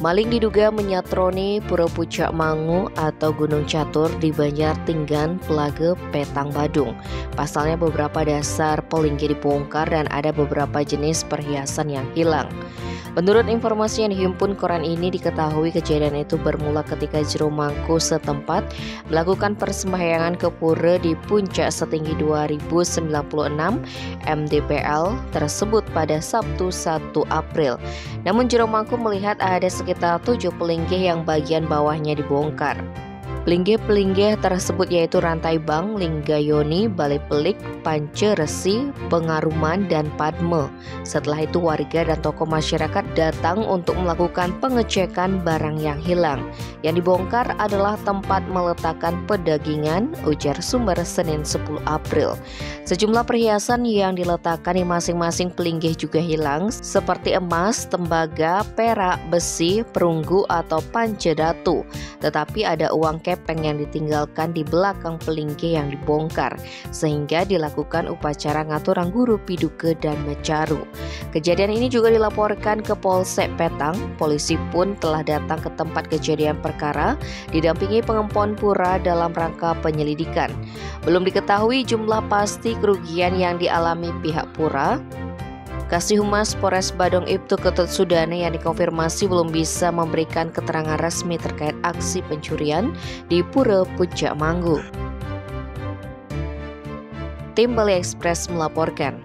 Maling diduga menyatroni Pura Pucak Mangu atau Gunung Catur di Banjar Tinggan, Pelage, Petang, Badung. Pasalnya beberapa dasar pelinggi dibongkar dan ada beberapa jenis perhiasan yang hilang. Menurut informasi yang dihimpun koran ini diketahui kejadian itu bermula ketika Jero Mangku setempat melakukan persembahyangan ke pura di puncak setinggi 2096 MDPL tersebut pada Sabtu 1 April. Namun Jero Mangku melihat ada sekitar tujuh pelinggih yang bagian bawahnya dibongkar. Pelinggih-pelinggih tersebut yaitu Rantai Bang, Linggayoni, Balai Pelik, Pance Resi, Pengaruman, dan Padme. Setelah itu warga dan tokoh masyarakat datang untuk melakukan pengecekan barang yang hilang. Yang dibongkar adalah tempat meletakkan pedagingan, ujar sumber Senin 10 April. Sejumlah perhiasan yang diletakkan di masing-masing pelinggih juga hilang, seperti emas, tembaga, perak, besi, perunggu, atau pancedatu. Tetapi ada uang kepeng yang ditinggalkan di belakang pelinggi yang dibongkar, sehingga dilakukan upacara ngaturan guru piduke dan mecaru. Kejadian ini juga dilaporkan ke Polsek Petang. Polisi pun telah datang ke tempat kejadian perkara, didampingi pengempon pura dalam rangka penyelidikan. Belum diketahui jumlah pasti kerugian yang dialami pihak pura, Kasih Humas Polres Badung Ibtu Ketut Sudane yang dikonfirmasi belum bisa memberikan keterangan resmi terkait aksi pencurian di Pura Puncak Manggu. Tim Bali Express melaporkan.